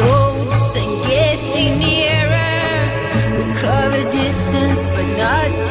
roads and getting nearer. We cover distance, but not.